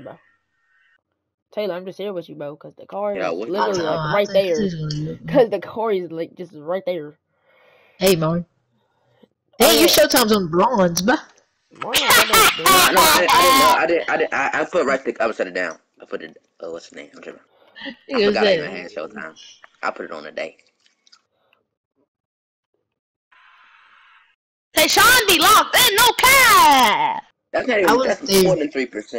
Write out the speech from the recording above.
up, bro. Taylor, I'm just here with you, bro, because the car Yeah, is literally like I right there. Because the car is like just right there. Hey, Martin. Hey, yeah. your showtime's on bronze, bro. No, I don't. I, I, didn't, I didn't know. I didn't. I didn't. I, I put right down. I put it. Oh, what's the name? I'm tripping. I forgot I even show had Showtime. I put it on a day. Hey, Sean be locked in, no cap. That's not I even. was That's more than three percent.